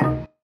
you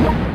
Yeah.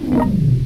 you.